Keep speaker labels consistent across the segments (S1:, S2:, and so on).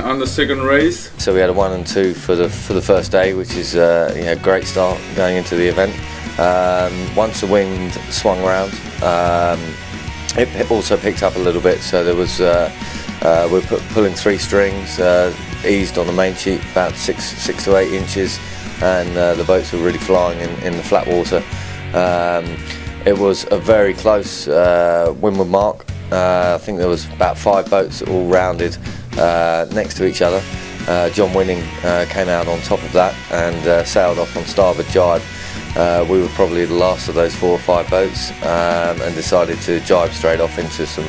S1: on the second race.
S2: So we had a one and two for the for the first day, which is uh, you know, a great start going into the event. Um, once the wind swung round, um, it also picked up a little bit. So there was uh, uh, we're pulling three strings, uh, eased on the main sheet about six six to eight inches, and uh, the boats were really flying in, in the flat water. Um, it was a very close uh, windward mark. I think there was about five boats all rounded next to each other. John Winning came out on top of that and sailed off on starboard jibe. Uh, we were probably the last of those four or five boats um, and decided to jibe straight off into some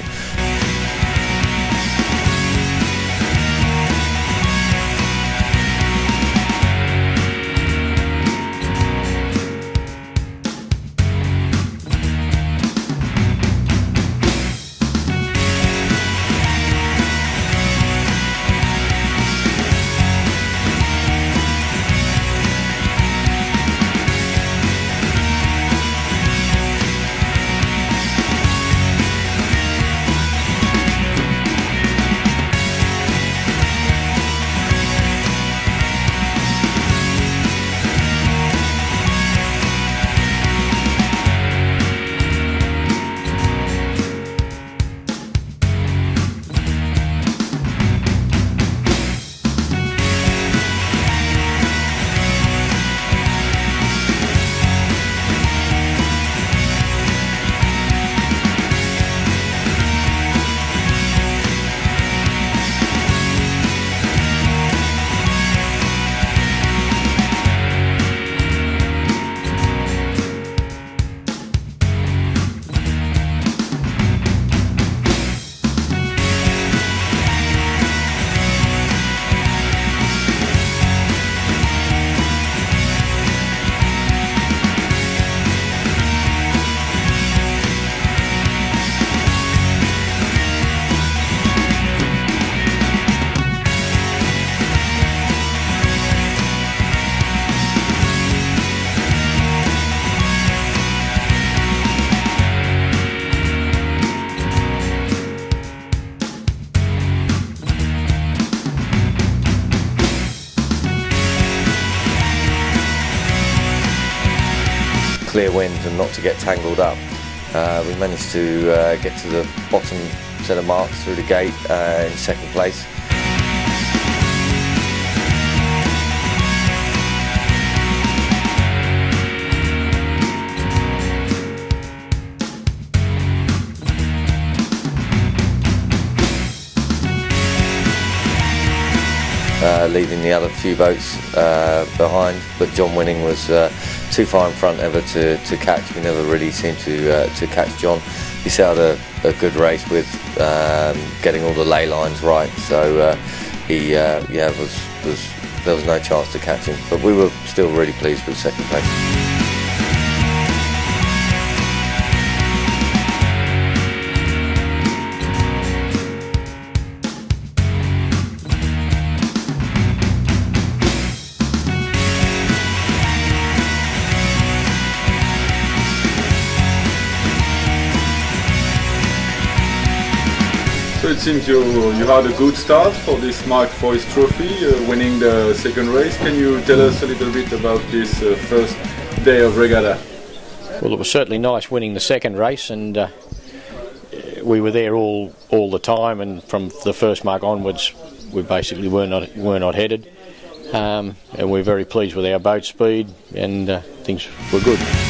S2: clear wind and not to get tangled up. Uh, we managed to uh, get to the bottom set of marks through the gate uh, in second place. Uh, leaving the other few boats uh, behind, but John Winning was uh, too far in front ever to, to catch. We never really seemed to uh, to catch John. He sailed a, a good race with um, getting all the lay lines right, so uh, he uh, yeah was was there was no chance to catch him. But we were still really pleased with second place.
S1: So it seems you you had a good start for this Mark Foy's Trophy, uh, winning the second race. Can you tell us a little bit about this uh, first day of regatta?
S3: Well, it was certainly nice winning the second race, and uh, we were there all all the time. And from the first mark onwards, we basically were not were not headed, um, and we're very pleased with our boat speed, and uh, things were good.